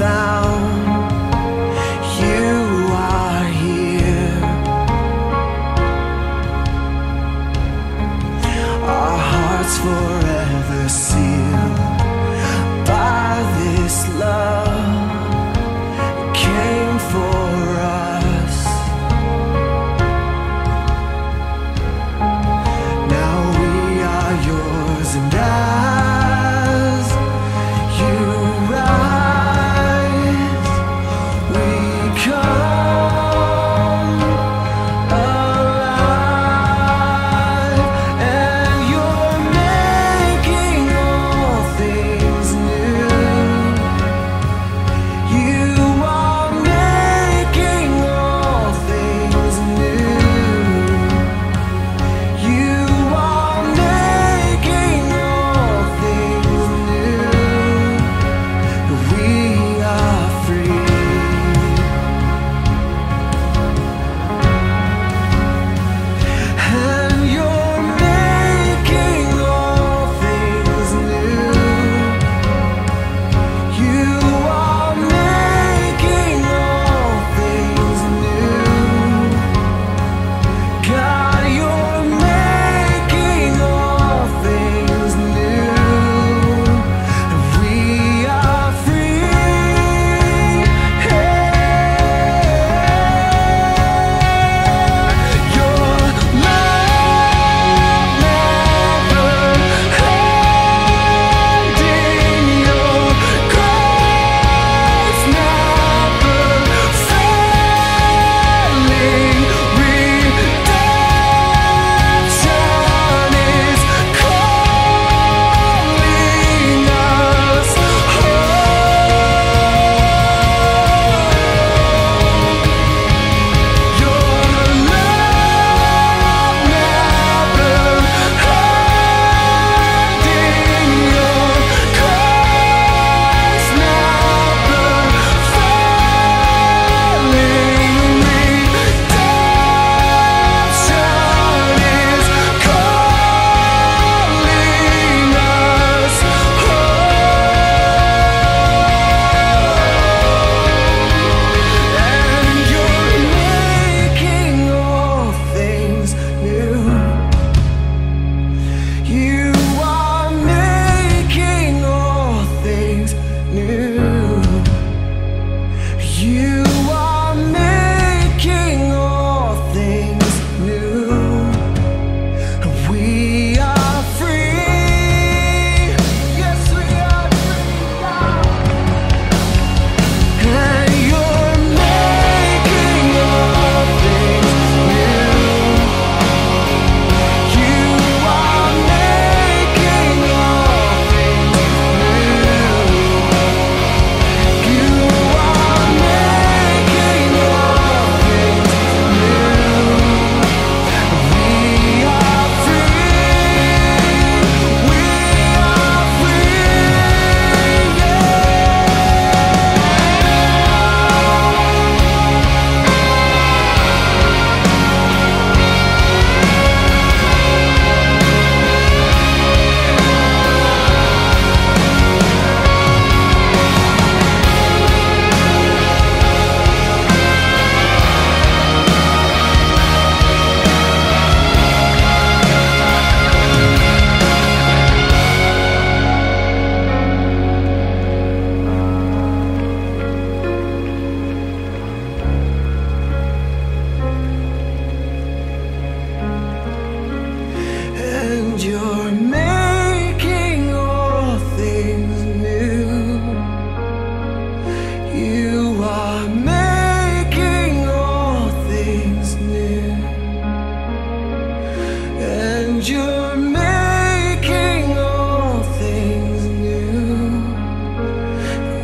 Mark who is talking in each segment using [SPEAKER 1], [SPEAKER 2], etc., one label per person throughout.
[SPEAKER 1] You are here. Our hearts forever sealed.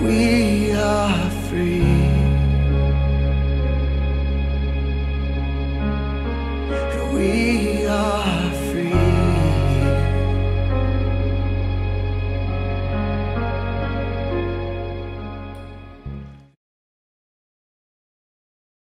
[SPEAKER 1] we